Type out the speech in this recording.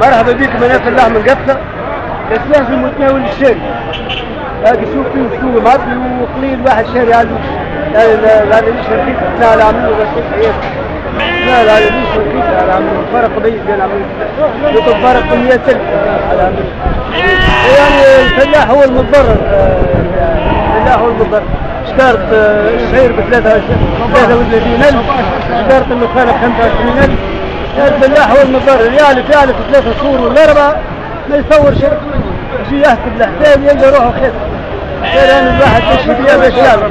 مرحبا بكم أنا فلاح من قفصه السلاح في متناول الشاري هذا شوف فيه سوق معبي وقليل واحد شاري هذا. لا لا ليش رخيص لا لا عملوا بس حياتي لا لا ليش رخيص على عملوا فرق بين بين عملوا يطلب فرق 100000 على عملوا يعني الفلاح هو المتضرر. الفلاح هو المتضرر. اشترط الشعير ب 33000 اشترط النخالة ب 25000 الفلاح هو المتضرر يالف يالف ثلاثة شهور ولا أربعة ما يصور شيء. يجي يحسب الحساب يلقى روحه خير. خير أنا الواحد يشهد يا باش يعمل